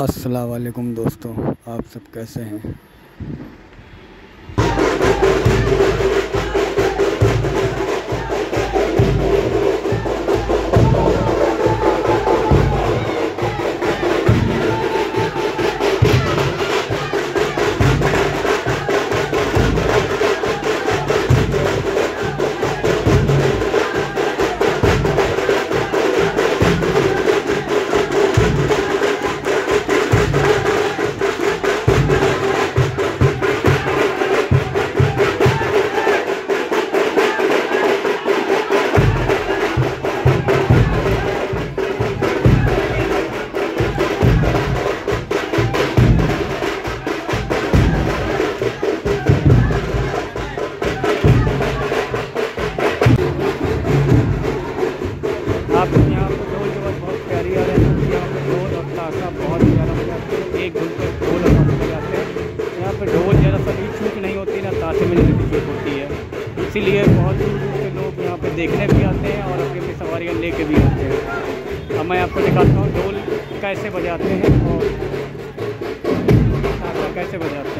अस्सलाम वालेकुम दोस्तों आप सब कैसे हैं? इसीलिए बहुत दूर दूर से लोग यहाँ पे देखने भी आते हैं और अपनी अपनी सवारियाँ ले भी आते हैं। अब मैं आपको दिखाता हूँ ढोल कैसे बजाते हैं और कैसे बजाते हैं।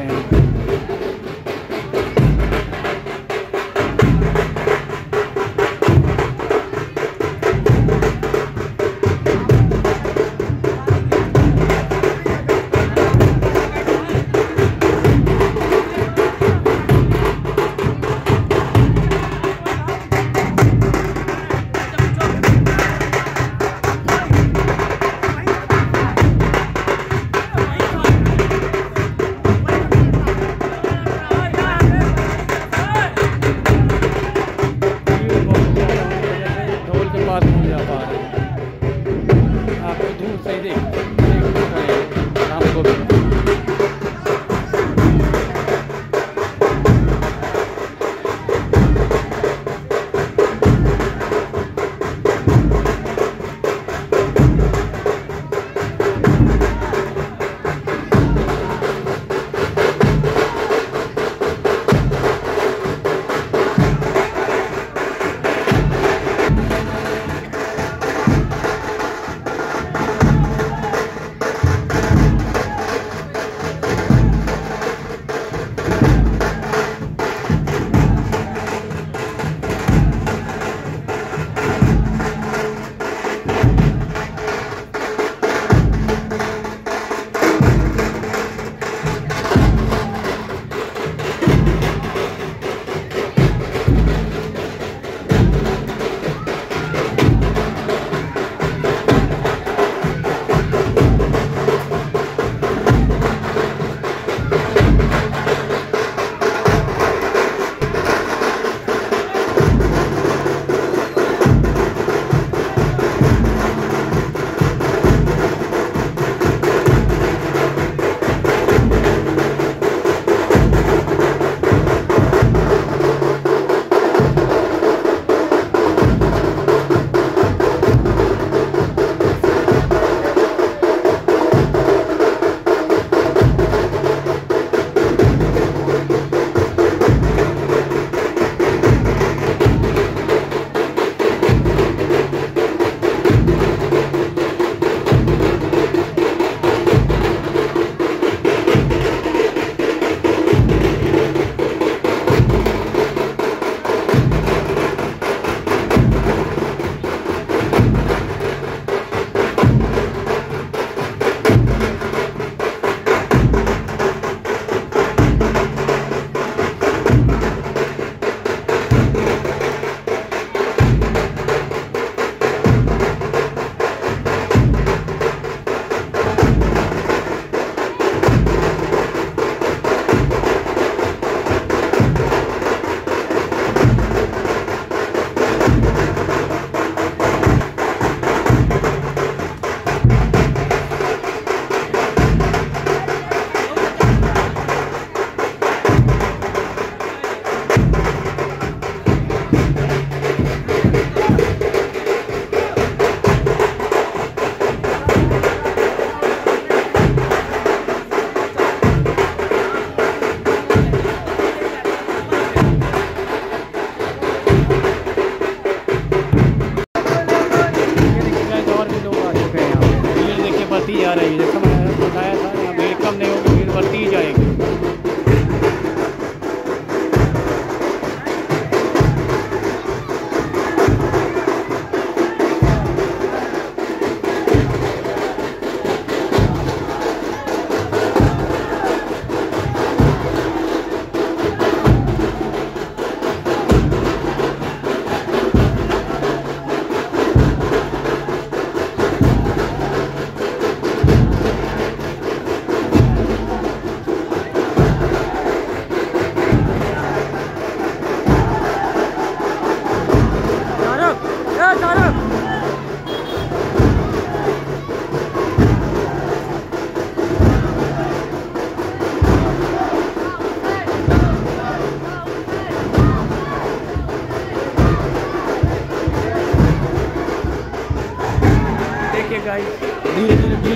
बढ़ती जा रही है। जैसा मैंने बताया था वेलकम नहीं होगी भीड़ बढ़ती ही जाएगी।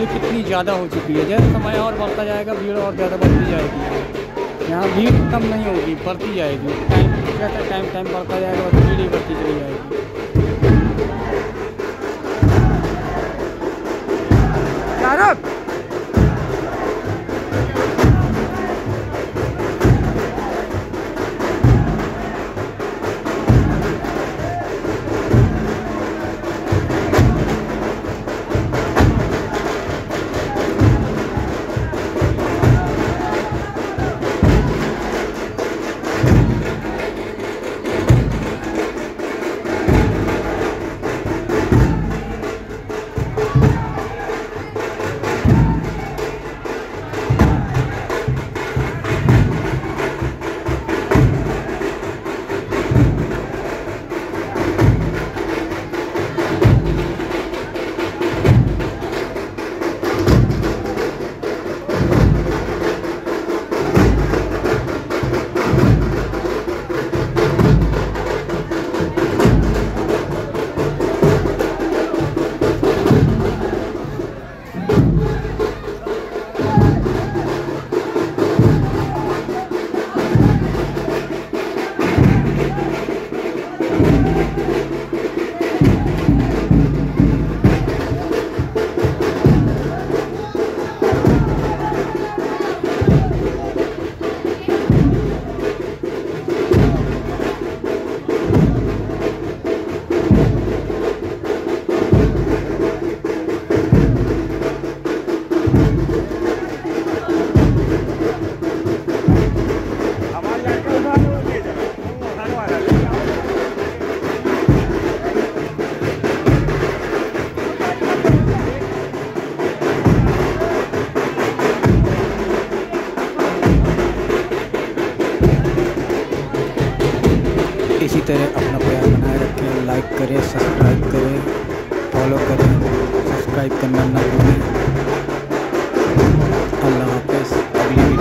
ज़्यादा हो चुकी है। जैसे समय और बढ़ता जाएगा, भीड़ और ज़्यादा बढ़ती जाएगी। यहाँ भीड़ कम नहीं होगी, बढ़ती जाएगी। टाइम जैसा टाइम टाइम बढ़ता जाएगा बस भीड़ ही बढ़ती चली जाएगी। इसी तरह अपना प्यार बनाए रखें लाइक करें सब्सक्राइब करें फॉलो करें सब्सक्राइब करना ना भूलें। अल्लाह हाफ़ अगली